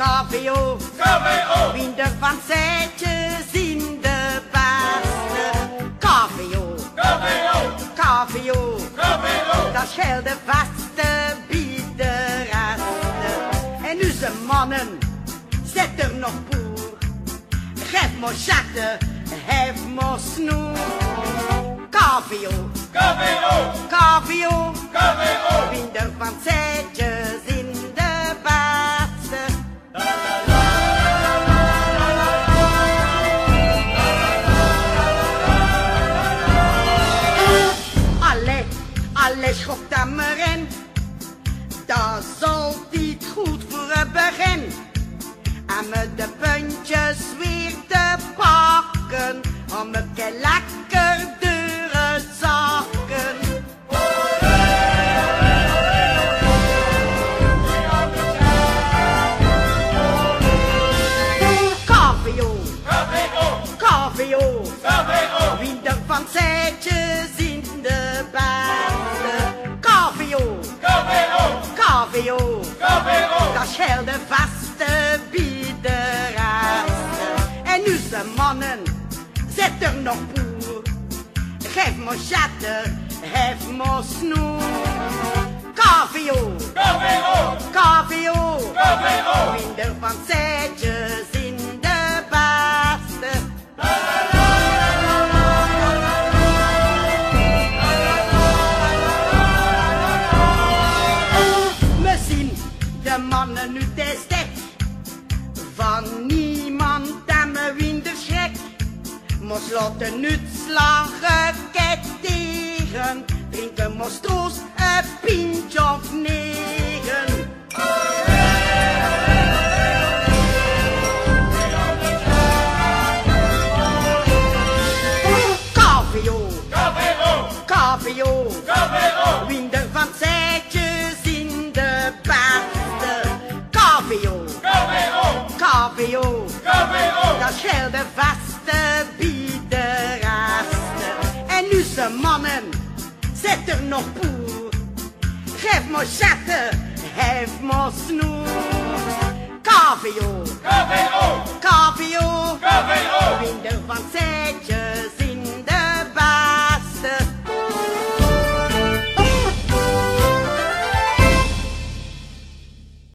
KvO, KWO. Minder van zetjes in de baas. KvO, KvO, KvO, KWO. Dat schelde vaste biederasten. En nu zijn mannen, zet er nog boer. Geef me schatten, hef me snoer. KVO. KVO. KVO. KVO. Winder van zetje. Een keer lekker deuren zakken. KVO, KVO. KVO. Winter van zetjes in de baden. KVO, KVO, KVO. KVO. Dat scheelt de vaste biederasten. En nu zijn mannen, er nog poer. Geef me chatte, geef me snoer. KVO, KVO, KVO. KVO. Winter van zetjes in de. We zien de mannen nu destijds van niemand en me winder schrik. Mos laten nu slagen tegen, drinken mos troost een pintje of negen. KVO, KVO, KVO. KVO. Winder van zetjes in de. KVO, KVO, KVO. KVO. Dat scheelt de. En nu zijn mannen, zet er nog poer. Geef me chatten, geef me snoer. KVO, KVO, KVO. KVO.